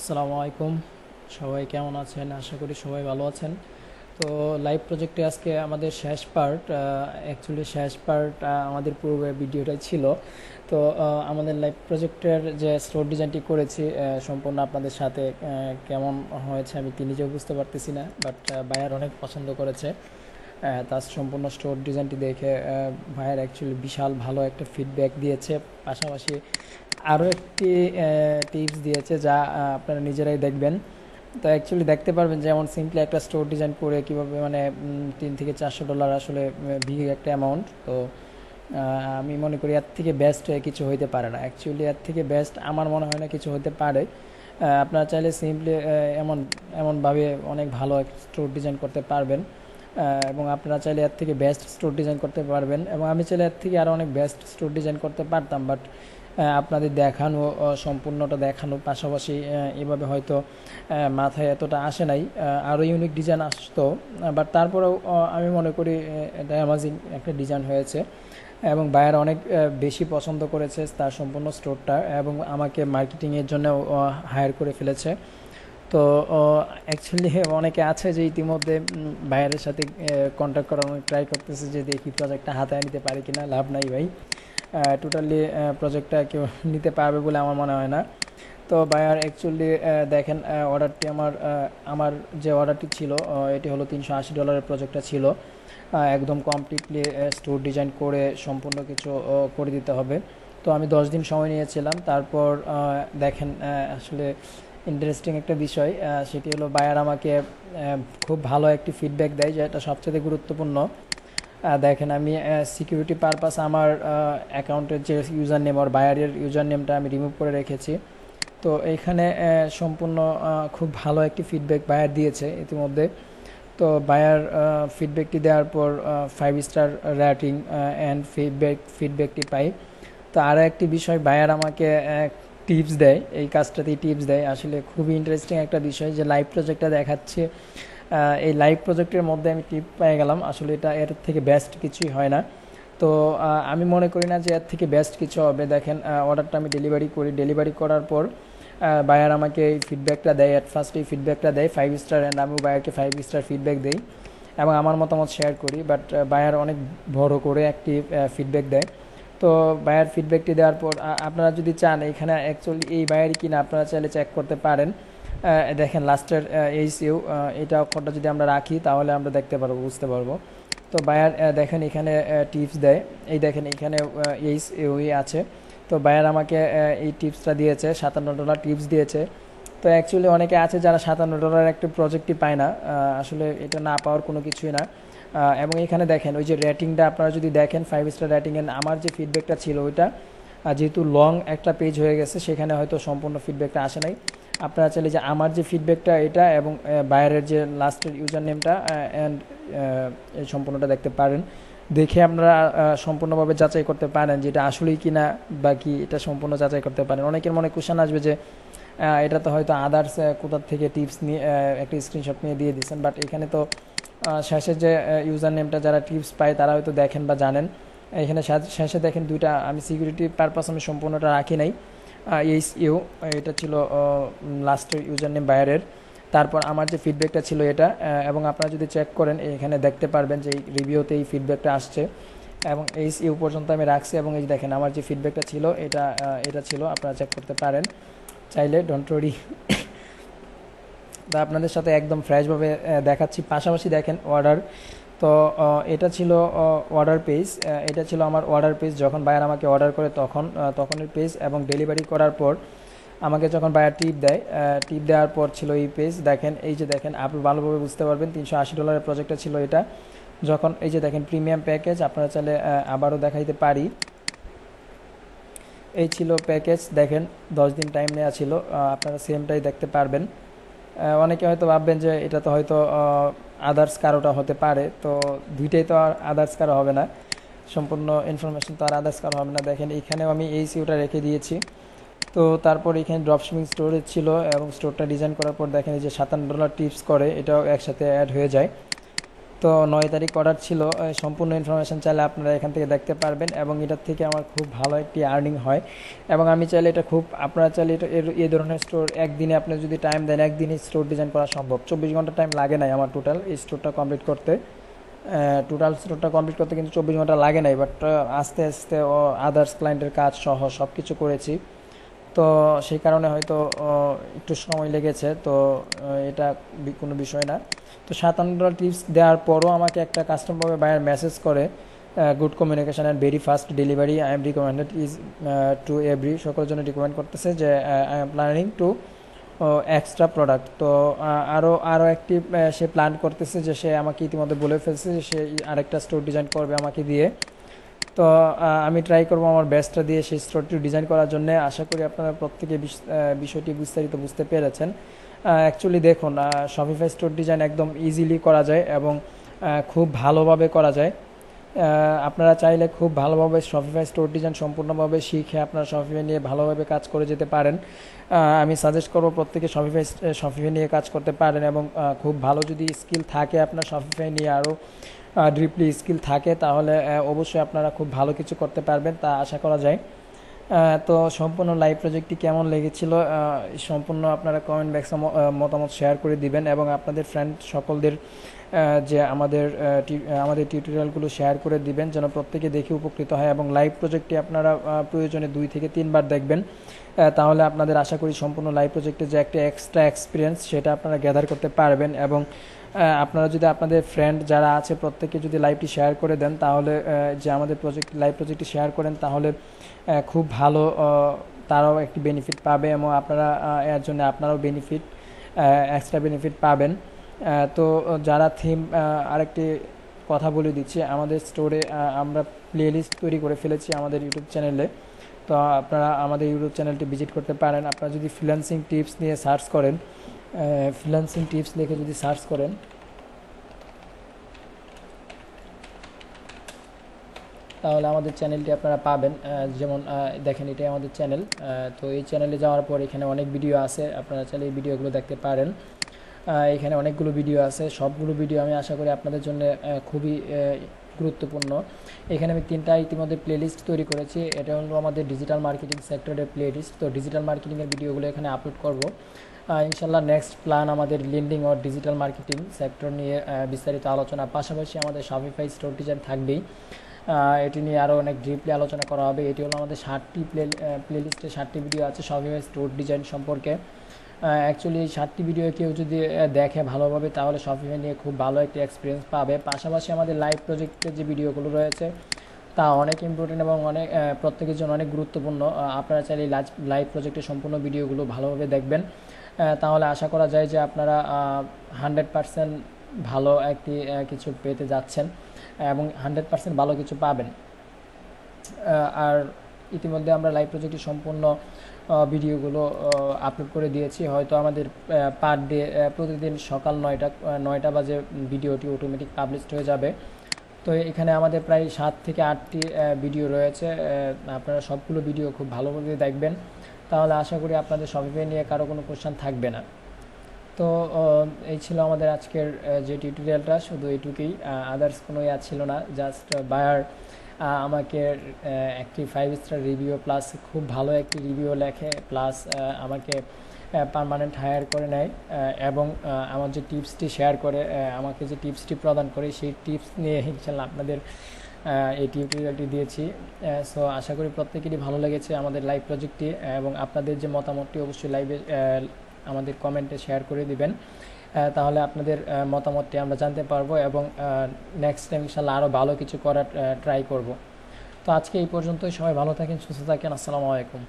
আসসালামু আলাইকুম। সবাই কেমন আছেন? আশা করি সবাই ভালো আছেন। তো লাইভ প্রজেক্টে আজকে আমাদের শেষ পার্ট অ্যাকচুয়ালি শেষ পার্ট আমাদের পূর্বে ভিডিওটাই ছিল। তো আমাদের লাইভ প্রজেক্টের যে স্টোর ডিজাইনটি করেছি সম্পূর্ণ আপনাদের সাথে কেমন হয়েছে আমি তিনি নিজেও বুঝতে পারতেছি না বাট বায়ার অনেক পছন্দ করেছে। তার সম্পূর্ণ স্টোর ডিজাইনটি দেখে ভাইয়ার অ্যাকচুয়ালি বিশাল ভালো একটা ফিডব্যাক দিয়েছে। পাশাপাশি আরও একটি টিপস দিয়েছে যা আপনারা নিজেরাই দেখবেন। তো অ্যাকচুয়ালি দেখতে পারবেন যেমন সিম্পলি একটা স্টোর ডিজাইন করে কীভাবে মানে তিন থেকে চারশো ডলার আসলে বিগ একটা অ্যামাউন্ট তো আমি মনে করি এর থেকে বেস্ট কিছু হইতে পারে না। অ্যাকচুয়ালি এর থেকে বেস্ট আমার মনে হয় না কিছু হতে পারে। আপনারা চাইলে সিম্পলি এমন এমনভাবে অনেক ভালো স্টোর ডিজাইন করতে পারবেন। এবং আপনারা চাইলে এর থেকে বেস্ট স্টোর ডিজাইন করতে পারবেন। এবং আমি চাইলে এর থেকে আরও অনেক বেস্ট স্টোর ডিজাইন করতে পারতাম। বাট আপনাদের দেখানো সম্পূর্ণটা দেখানো পাশাপাশি এভাবে হয়তো মাথায় এতটা আসে নাই। আরও ইউনিক ডিজাইন আসতো বাট তারপরেও আমি মনে করি এটা অ্যামাজিং একটা ডিজাইন হয়েছে। এবং বায়ার অনেক বেশি পছন্দ করেছে তার সম্পূর্ণ স্টোরটা এবং আমাকে মার্কেটিংয়ের জন্য হায়ার করে ফেলেছে। তো অ্যাকচুয়ালি অনেকে আছে যে ইতিমধ্যে ভাইয়ারের সাথে কন্ট্যাক্ট করার ট্রাই করতেছে যে দেখি প্রজেক্টটা হাতে নিতে পারি কিনা, লাভ নাই ভাই। টোটালি প্রজেক্টটা কেউ নিতে পারবে বলে আমার মনে হয় না। তো বায়ার অ্যাকচুয়ালি দেখেন অর্ডারটি আমার আমার যে অর্ডারটি ছিল এটি হলো তিনশো আশি ডলারের প্রজেক্টটা ছিল। একদম কমপ্লিটলি স্টোর ডিজাইন করে সম্পূর্ণ কিছু করে দিতে হবে। তো আমি দশ দিন সময় নিয়েছিলাম। তারপর দেখেন আসলে ইন্টারেস্টিং একটা বিষয় সেটি হলো বায়ার আমাকে খুব ভালো একটি ফিডব্যাক দেয়, যেটা সবচেয়ে গুরুত্বপূর্ণ। দেখেন আমি সিকিউরিটি পারপাস আমার অ্যাকাউন্টের যে ইউজার নেম আর বায়ারের ইউজার নেমটা আমি রিমুভ করে রেখেছি। তো এইখানে সম্পূর্ণ খুব ভালো একটি ফিডব্যাক বায়ার দিয়েছে ইতিমধ্যে। তো বায়ার ফিডব্যাকটি দেওয়ার পর five star rating and feedback ফিডব্যাকটি পাই। তো আরও একটি বিষয় বায়ার আমাকে টিপস দেয়, এই কাজটাতেই টিপস দেয়। আসলে খুবই ইন্টারেস্টিং একটা বিষয় যে লাইভ প্রজেক্টটা দেখাচ্ছে এই লাইভ প্রজেক্টের মধ্যে আমি টিপ পেয়ে গেলাম। আসলে এটা এর থেকে বেস্ট কিছুই হয় না। তো আমি মনে করি না যে এর থেকে বেস্ট কিছু হবে। দেখেন অর্ডারটা আমি ডেলিভারি করি। ডেলিভারি করার পর বায়ার আমাকে এই ফিডব্যাকটা দেয়। অ্যাট ফার্স্ট এই ফিডব্যাকটা দেয়। ফাইভ স্টার অ্যান্ড আমিও বায়ারকে ফাইভ স্টার ফিডব্যাক দিই এবং আমার মতামত শেয়ার করি। বাট বায়ার অনেক বড় করে একটি ফিডব্যাক দেয়। তো বায়ার ফিডব্যাকটি দেওয়ার পর আপনারা যদি চান, এখানে অ্যাকচুয়ালি এই বায়ারই কিনা, আপনারা চাইলে চেক করতে পারেন। দেখেন লাস্টের এইচ ইউ এটা অক্ষরটা যদি আমরা রাখি, তাহলে আমরা দেখতে পারব, বুঝতে পারব। তো বায়ার দেখেন, এখানে টিপস দেয়। এই দেখেন, এখানে এইচ ইউই আছে। তো বায়ার আমাকে এই টিপসটা দিয়েছে, সাতান্ন ডলার টিপস দিয়েছে। তো অ্যাকচুয়ালি অনেকে আছে যারা সাতান্ন ডলার একটা প্রজেক্টই পায় না আসলে এটা না পাওয়ার কোনো কিছুই না। এবং এখানে দেখেন, ওই যে রেটিংটা আপনারা যদি দেখেন ফাইভ স্টার রেটিং এর, আমার যে ফিডব্যাকটা ছিল ওইটা যেহেতু লং একটা পেজ হয়ে গেছে, সেখানে হয়তো সম্পূর্ণ ফিডব্যাকটা আসে নাই। আপনারা চাইলে যে আমার যে ফিডব্যাকটা এটা এবং বাইরের যে লাস্টের ইউজার নেমটা অ্যান্ড এই সম্পূর্ণটা দেখতে পারেন। দেখে আপনারা সম্পূর্ণভাবে যাচাই করতে পারেন যে এটা আসলেই কিনা বা কি এটা সম্পূর্ণ যাচাই করতে পারেন। অনেকের মনে কোশ্চেন আসবে যে এটা তো হয়তো আদার্স কোথার থেকে টিপস নিয়ে একটা স্ক্রিনশট নিয়ে দিয়ে দিচ্ছেন বাট এখানে তো শেষে যে ইউজার নেমটা যারা টিপস পায় তারা হয়তো দেখেন বা জানেন। এখানে শেষে দেখেন দুইটা, আমি সিকিউরিটি পারপাস আমি সম্পূর্ণটা রাখি নাই। এইচ ইউ, এটা ছিল লাস্টের ইউজার নেম বায়ারের। তারপর আমার যে ফিডব্যাকটা ছিল এটা এবং আপনারা যদি চেক করেন, এখানে দেখতে পারবেন যে এই রিভিউতে এই ফিডব্যাকটা আসছে। এবং এইচ ইউ পর্যন্ত আমি রাখছি, এবং এই দেখেন, আমার যে ফিডব্যাকটা ছিল, এটা এটা ছিল, আপনারা চেক করতে পারেন। চাইলে ডোন্ট ওয়ারি তা আপনাদের সাথে একদম ফ্রেশভাবে দেখাচ্ছি। পাশাপাশি দেখেন অর্ডার তো এটা ছিল অর্ডার পেজ এটা ছিল আমার অর্ডার পেজ যখন বায়ার আমাকে অর্ডার করে তখন তখনের পেজ এবং ডেলিভারি করার পর আমাকে যখন বায়ার টিপ দেয় টিপ দেওয়ার পর ছিল এই পেজ দেখেন, এই যে দেখেন, আপনি ভালোভাবে বুঝতে পারবেন, তিনশো আশি ডলারের প্রজেক্টটা ছিল এটা। যখন এই যে দেখেন প্রিমিয়াম প্যাকেজ আপনারা চাইলে আবারও দেখাইতে পারি। এই ছিল প্যাকেজ দেখেন, দশ দিন টাইম নেওয়া ছিল। আপনারা সেমটাই দেখতে পারবেন। অনেকে হয়তো ভাববেন যে এটা তো হয়তো আদার্স কারোটা হতে পারে। তো দুইটাই তো আর আদার্স কারও হবে না। সম্পূর্ণ ইনফরমেশন তো আর আদার্স কারও হবে না। দেখেন, এখানেও আমি এই সিউটা রেখে দিয়েছি। তো তারপর এখানে ড্রপশিপিং স্টোরেজ ছিল এবং স্টোরটা ডিজাইন করার পর দেখেন এই যে সাতান্ন ডলার টিপস করে, এটাও একসাথে অ্যাড হয়ে যায়। তো নয় তারিখ অর্ডার ছিল সম্পূর্ণ ইনফরমেশন চাইলে আপনারা এখান থেকে দেখতে পারবেন এবং এটার থেকে আমার খুব ভালো একটি আর্নিং হয়। এবং আমি চাইলে এটা খুব, আপনারা চাইলে এটা এই ধরনের স্টোর একদিনে আপনি যদি টাইম দেন একদিনই স্টোর ডিজাইন করা সম্ভব। চব্বিশ ঘণ্টা টাইম লাগে নাই আমার টোটাল এই স্টোরটা কমপ্লিট করতে। টোটাল স্টোরটা কমপ্লিট করতে কিন্তু চব্বিশ ঘণ্টা লাগে নাই বাট আস্তে আস্তে আদার্স ক্লায়েন্টের কাজ সহ সব কিছু করেছি। তো সেই কারণে হয়তো একটু সময় লেগেছে, তো এটা কোনো বিষয় না। তো সাতান্ন ডলার টিপস দেওয়ার পরও আমাকে একটা কাস্টমার বায়ার মেসেজ করে good communication and very fast delivery I am recommended is to every সকলের জন্য রিকমেন্ড করতেছে যে I am planning to extra product তো আরও আরও একটি সে প্ল্যান করতেছে যে সে আমাকে ইতিমধ্যে বলে ফেলছে যে সে আরেকটা স্টোর ডিজাইন করবে আমাকে দিয়ে। তো আমি ট্রাই করব আমার বেস্টটা দিয়ে সেই স্টোরটি ডিজাইন করার জন্য। আশা করি আপনারা প্রত্যেকে বিষয়টি বিস্তারিত বুঝতে পেরেছেন। অ্যাকচুয়ালি দেখুন শপিফাই স্টোর ডিজাইন একদম ইজিলি করা যায় এবং খুব ভালোভাবে করা যায়। আপনারা চাইলে খুব ভালোভাবে শপিফাই স্টোর ডিজাইন সম্পূর্ণভাবে শিখে আপনারা শপিফাই নিয়ে ভালোভাবে কাজ করে যেতে পারেন। আমি সাজেস্ট করব প্রত্যেকে শপিফাই শপিফাই নিয়ে কাজ করতে পারেন এবং খুব ভালো যদি স্কিল থাকে আপনার শপিফাই নিয়ে আরও ডিপলি স্কিল থাকে, তাহলে অবশ্যই আপনারা খুব ভালো কিছু করতে পারবেন, তা আশা করা যায়। তো সম্পূর্ণ লাইভ প্রজেক্টটি কেমন লেগেছিল সম্পূর্ণ আপনারা কমেন্ট বক্সে মতামত শেয়ার করে দিবেন এবং আপনাদের ফ্রেন্ড সকলদের যে আমাদের আমাদের টিউটোরিয়ালগুলো শেয়ার করে দিবেন, যেন প্রত্যেকে দেখে উপকৃত হয় এবং লাইভ প্রজেক্টটি আপনারা প্রয়োজনে দুই থেকে তিনবার দেখবেন। তাহলে আপনাদের আশা করি সম্পূর্ণ লাইভ প্রজেক্টে যে একটা এক্সট্রা এক্সপিরিয়েন্স সেটা আপনারা গ্যাদার করতে পারবেন এবং আপনারা যদি আপনাদের ফ্রেন্ড যারা আছে প্রত্যেকে যদি লাইভটি শেয়ার করে দেন, তাহলে যে আমাদের প্রজেক্ট লাইভ প্রজেক্টটি শেয়ার করেন, তাহলে খুব ভালো তারাও একটি বেনিফিট পাবে এবং আপনারা এর জন্য আপনারাও বেনিফিট এক্সট্রা বেনিফিট পাবেন। তো, যারা থিম আরেকটি কথা বলে দিচ্ছি, আমাদের স্টোরে আমরা প্লেলিস্ট তৈরি করে ফেলেছি আমাদের ইউটিউব চ্যানেলে তো, আপনারা আমাদের ইউটিউব চ্যানেলটি ভিজিট করতে পারেন। আপনারা যদি ফ্রিল্যান্সিং টিপস নিয়ে সার্চ করেন ফ্রিল্যান্সিং টিপস লিখে যদি সার্চ করেন। তাহলে আমাদের চ্যানেলটি আপনারা পাবেন। যেমন দেখেন এটাই আমাদের চ্যানেল তো এই চ্যানেলে যাওয়ার পর এখানে অনেক ভিডিও আছে। আপনারা চাইলে এই ভিডিওগুলো দেখতে পারেন। এখানে অনেকগুলো ভিডিও আছে। সবগুলো ভিডিও আমি আশা করি আপনাদের জন্য খুবই গুরুত্বপূর্ণ। এখানে আমি তিনটা ইতিমধ্যে প্লেলিস্ট তৈরি করেছি। এটা হলো আমাদের ডিজিটাল মার্কেটিং সেক্টরের প্লেলিস্ট তো ডিজিটাল মার্কেটিংয়ের ভিডিওগুলো এখানে আপলোড করব। ইনশাল্লাহ নেক্সট প্ল্যান আমাদের লিন্ডিং ও ডিজিটাল মার্কেটিং সেক্টর নিয়ে বিস্তারিত আলোচনা। পাশাপাশি আমাদের শপিফাই স্টোর ডিজাইন থাকবেই এটি নিয়ে আরও অনেক ডিপলি আলোচনা করা হবে। এটি হলো আমাদের ষাটটি প্লে প্লেলিস্টে ষাটটি ভিডিও আছে শপিফাই স্টোর ডিজাইন সম্পর্কে। অ্যাকচুয়ালি এই ষাটটি ভিডিও কেউ যদি দেখে ভালোভাবে, তাহলে শপিফাই নিয়ে খুব ভালো একটি এক্সপিরিয়েন্স পাবে। পাশাপাশি আমাদের লাইভ প্রজেক্টের যে ভিডিওগুলো রয়েছে, তা অনেক ইম্পর্টেন্ট এবং অনেক প্রত্যেকের জন্য অনেক গুরুত্বপূর্ণ। আপনারা চাইলে লাইভ প্রজেক্টের সম্পূর্ণ ভিডিওগুলো ভালোভাবে দেখবেন। তাহলে আশা করা যায় যে আপনারা হান্ড্রেড পারসেন্ট ভালো একটি কিছু পেতে যাচ্ছেন এবং হান্ড্রেড পার্সেন্ট ভালো কিছু পাবেন। আর ইতিমধ্যে আমরা লাইভ প্রজেক্টের সম্পূর্ণ ভিডিওগুলো আপলোড করে দিয়েছি। হয়তো আমাদের পার ডে প্রতিদিন সকাল নয়টা নয়টা বাজে ভিডিওটি অটোমেটিক পাবলিশড হয়ে যাবে। তো এখানে আমাদের প্রায় সাত থেকে আটটি ভিডিও রয়েছে। আপনারা সবগুলো ভিডিও খুব ভালোভাবে দেখবেন। তাহলে আশা করি আপনাদের শপিফাই নিয়ে কারও কোনো কোশ্চেন থাকবে না। তো এই ছিল আমাদের আজকের যে টিউটোরিয়ালটা শুধু এইটুকুই। আদার্স কোনো ইয়া ছিল না জাস্ট বায়ার আমাকে একটি ফাইভ স্টার রিভিউ প্লাস খুব ভালো একটি রিভিউ লেখে প্লাস আমাকে পারমানেন্ট হায়ার করে নেয় এবং আমার যে টিপসটি শেয়ার করে আমাকে যে টিপসটি প্রদান করে, সেই টিপস নিয়ে, ইনশাল্লাহ আপনাদের এই টিউটোরিয়ালটি দিয়েছি। সো আশা করি প্রত্যেকেরই ভালো লেগেছে আমাদের লাইভ প্রজেক্টটি এবং আপনাদের যে মতামতটি অবশ্যই লাইভে আমাদের কমেন্টে শেয়ার করে দিবেন। তাহলে আপনাদের মতামতটি আমরা জানতে পারব এবং নেক্সট টাইম ইনশাল্লাহ আরও ভালো কিছু করার ট্রাই করব। তো আজকে এই পর্যন্তই। সবাই ভালো থাকেন, সুস্থ থাকেন। আসসালামু আলাইকুম।